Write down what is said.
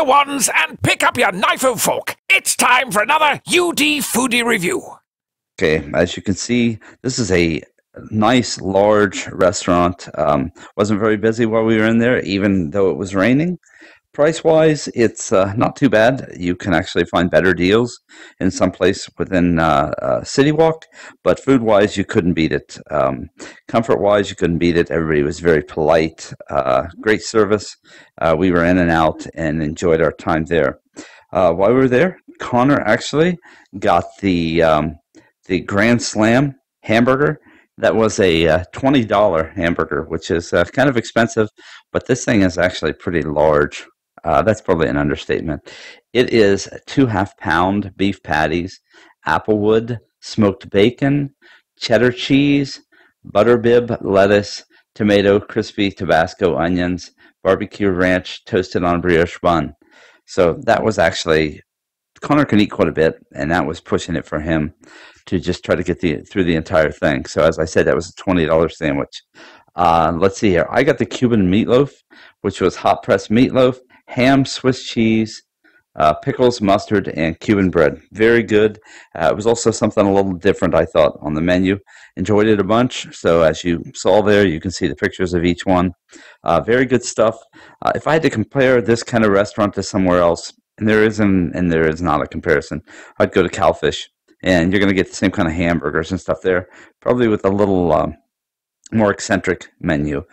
your wands and pick up your knife and fork. It's time for another UD Foodie Review. Okay, as you can see, this is a nice, large restaurant. Um, wasn't very busy while we were in there, even though it was raining. Price wise, it's uh, not too bad. You can actually find better deals in some place within uh, uh, City Walk, but food wise, you couldn't beat it. Um, comfort wise, you couldn't beat it. Everybody was very polite, uh, great service. Uh, we were in and out and enjoyed our time there. Uh, while we were there, Connor actually got the um, the Grand Slam hamburger. That was a uh, twenty dollar hamburger, which is uh, kind of expensive, but this thing is actually pretty large. Uh, that's probably an understatement. It is two half pound beef patties, applewood, smoked bacon, cheddar cheese, butter Bibb, lettuce, tomato, crispy Tabasco onions, barbecue ranch, toasted on brioche bun. So that was actually Connor can eat quite a bit, and that was pushing it for him to just try to get the through the entire thing. So as I said, that was a twenty dollars sandwich. Uh, let's see here. I got the Cuban meatloaf, which was hot pressed meatloaf, ham, Swiss cheese, uh, pickles, mustard, and Cuban bread. Very good. Uh, it was also something a little different, I thought, on the menu. Enjoyed it a bunch. So, as you saw there, you can see the pictures of each one. Uh, very good stuff. Uh, if I had to compare this kind of restaurant to somewhere else, and there isn't, and there is not a comparison, I'd go to Cowfish, and you're going to get the same kind of hamburgers and stuff there, probably with a little um, more eccentric menu.